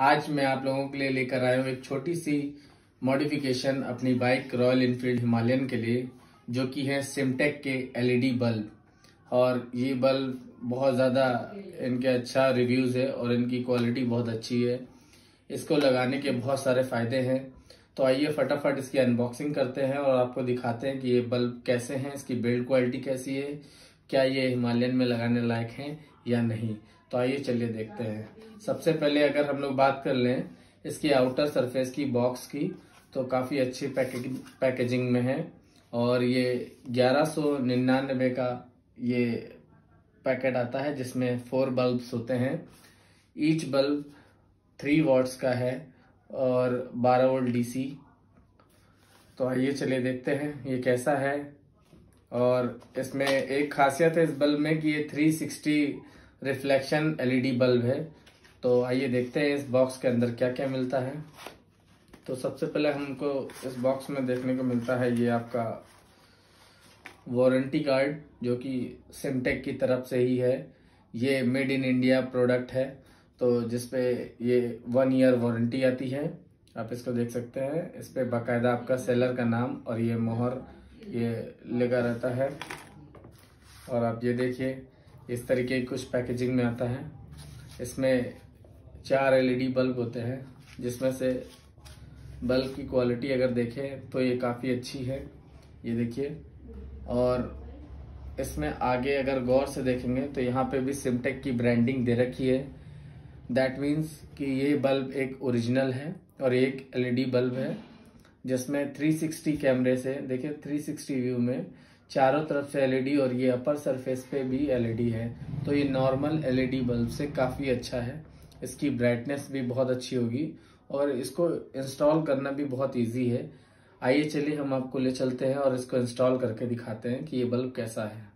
आज मैं आप लोगों के लिए लेकर आया हूँ एक छोटी सी मॉडिफिकेशन अपनी बाइक रॉयल इनफील्ड हिमालयन के लिए, जो कि है सिमटेक के एलईडी बल्ब और ये बल्ब बहुत ज़्यादा इनके अच्छा रिव्यूज़ है और इनकी क्वालिटी बहुत अच्छी है। इसको लगाने के बहुत सारे फ़ायदे हैं। तो आइए फटाफट इसकी अनबॉक्सिंग करते हैं और आपको दिखाते हैं कि ये बल्ब कैसे हैं, इसकी बिल्ड क्वालिटी कैसी है, क्या ये हिमालयन में लगाने लायक हैं या नहीं। तो आइए चलिए देखते हैं। सबसे पहले अगर हम लोग बात कर लें इसकी आउटर सरफेस की बॉक्स की तो काफ़ी अच्छी पैकेजिंग पैकेजिंग में है। और ये ग्यारह का ये पैकेट आता है, जिसमें फोर बल्ब्स होते हैं। ईच बल्ब थ्री वॉट्स का है और 12 वोल्ट डीसी तो आइए चलिए देखते हैं ये कैसा है। और इसमें एक खासियत है इस बल्ब में कि ये 360 रिफ्लेक्शन एलईडी बल्ब है। तो आइए देखते हैं इस बॉक्स के अंदर क्या क्या मिलता है। तो सबसे पहले हमको इस बॉक्स में देखने को मिलता है ये आपका वारंटी कार्ड, जो कि सिमटेक की तरफ़ से ही है। ये मेड इन इंडिया प्रोडक्ट है। तो जिसपे ये वन ईयर वारंटी आती है। आप इसको देख सकते हैं। इस पर बाकायदा आपका सेलर का नाम और ये मोहर ये लगा रहता है। और आप ये देखिए इस तरीके की कुछ पैकेजिंग में आता है। इसमें चार एलईडी बल्ब होते हैं, जिसमें से बल्ब की क्वालिटी अगर देखें तो ये काफ़ी अच्छी है, ये देखिए। और इसमें आगे अगर गौर से देखेंगे तो यहाँ पे भी सिमटेक की ब्रांडिंग दे रखी है। दैट मीन्स कि ये बल्ब एक ओरिजिनल है और एक एलईडी बल्ब है। जिसमें 360 कैमरे से देखिए 360 व्यू में चारों तरफ़ से एलईडी और ये अपर सरफेस पे भी एलईडी है। तो ये नॉर्मल एलईडी बल्ब से काफ़ी अच्छा है। इसकी ब्राइटनेस भी बहुत अच्छी होगी और इसको इंस्टॉल करना भी बहुत ईजी है। आइए चलिए हम आपको ले चलते हैं और इसको इंस्टॉल करके दिखाते हैं कि ये बल्ब कैसा है।